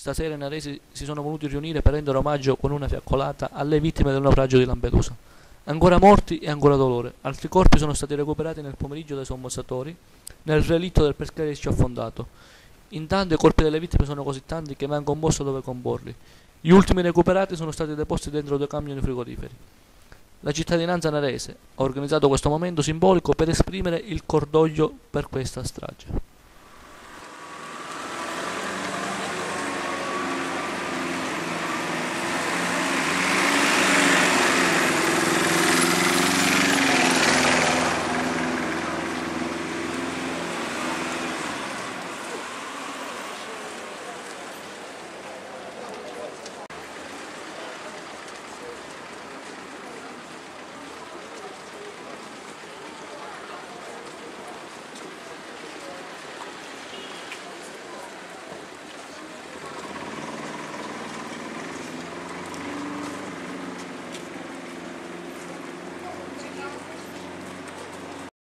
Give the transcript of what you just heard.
stasera i naresi si sono voluti riunire per rendere omaggio con una fiaccolata alle vittime del naufragio di Lampedusa. Ancora morti e ancora dolore. Altri corpi sono stati recuperati nel pomeriggio dai sommozzatori nel relitto del pescareccio affondato. Intanto i corpi delle vittime sono così tanti che manca un posto dove comporli. Gli ultimi recuperati sono stati deposti dentro due camioni frigoriferi. La cittadinanza narese ha organizzato questo momento simbolico per esprimere il cordoglio per questa strage.